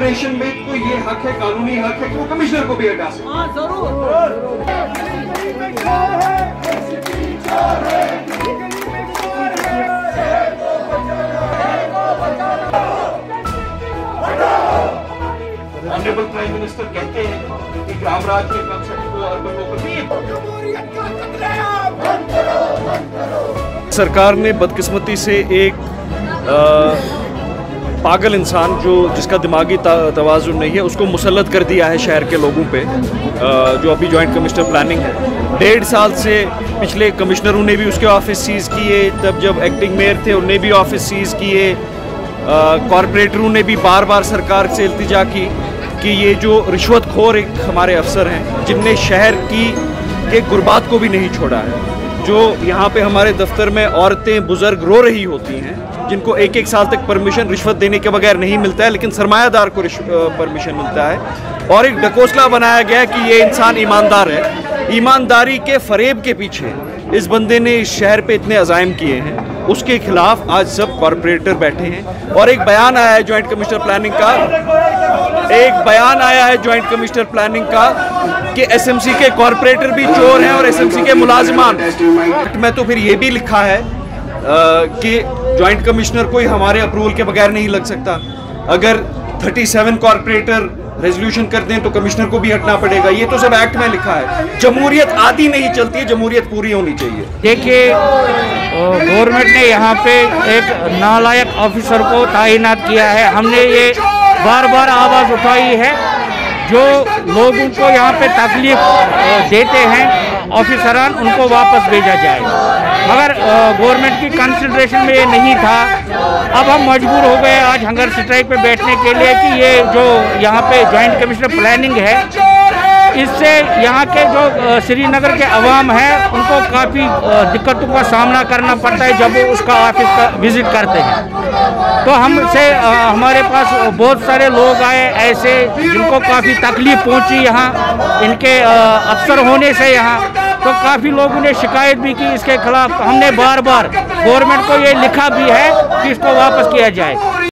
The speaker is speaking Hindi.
कॉर्पोरेशन में को ये हक है कानूनी हक है कि वो कमिश्नर को भी हटा सकते ऑनरेबल प्राइम मिनिस्टर कहते हैं कि ग्राम राज के कंसेप्ट अर्बन लोकल सरकार ने बदकिस्मती से एक अ, पागल इंसान जो, जिसका दिमागी ता- तवाज़ुन नहीं है, उसको मुसलत कर दिया है शहर के लोगों पे जो अभी जॉइंट कमिश्नर प्लानिंग है। डेढ़ साल से पिछले कमिश्नरों ने भी उसके ऑफ़िस सीज़ किए, तब जब एक्टिंग मेयर थे, उनने भी ऑफ़िस सीज़ किए कॉरपोरेटरों ने भी बार बार सरकार से इल्तिजा की, कि ये जो रिश्वतखोर एक हमारे अफसर हैं, जिनने शहर की, के गुर्बात को भी नहीं छोड़ा है, जो यहाँ पे हमारे दफ्तर में औरतें बुज़ुर्ग रो रही होती हैं जिनको एक एक साल तक परमिशन रिश्वत देने के बगैर नहीं मिलता है, लेकिन सरमायादार को परमिशन मिलता है। और एक डकोसला बनाया गया कि ये इंसान ईमानदार है। ईमानदारी के फरेब के पीछे इस बंदे ने इस शहर पे इतने अजायम किए हैं। उसके खिलाफ आज सब कॉरपोरेटर बैठे हैं। और एक बयान आया है जॉइंट कमिश्नर प्लानिंग का। एक बयान आया है जॉइंट कमिश्नर प्लानिंग का कि एसएमसी के कॉरपोरेटर भी चोर हैं और एसएमसी के मुलाजमान। में तो फिर ये भी लिखा है कि जॉइंट कमिश्नर कोई हमारे अप्रूवल के बगैर नहीं लग सकता। अगर 37 सेवन कॉरपोरेटर रेजोल्यूशन कर दें तो कमिश्नर को भी हटना पड़ेगा। ये तो सब एक्ट में लिखा है। जमहूरियत आधी नहीं चलती है, जमहूरियत पूरी होनी चाहिए। देखिए गवर्नमेंट ने यहाँ पे एक नालायक ऑफिसर को तैनात किया है। हमने ये बार बार आवाज़ उठाई है। जो लोगों को यहाँ पे तकलीफ़ देते हैं, ऑफिसरान उनको वापस भेजा जाए। मगर गवर्नमेंट की कंसिड्रेशन में ये नहीं था। अब हम मजबूर हो गए आज हंगर स्ट्राइक पे बैठने के लिए कि ये जो यहाँ पे जॉइंट कमिश्नर प्लानिंग है इससे यहाँ के जो श्रीनगर के अवाम हैं, उनको काफ़ी दिक्कतों का सामना करना पड़ता है जब वो उसका ऑफ़िस का विज़िट करते हैं। तो हमसे हमारे पास बहुत सारे लोग आए ऐसे, जिनको काफ़ी तकलीफ़ पहुँची यहाँ। इनके अफसर होने से यहाँ। तो काफ़ी लोगों ने शिकायत भी की इसके खिलाफ। हमने बार बार गवर्नमेंट को ये लिखा भी है कि इसको वापस किया जाए।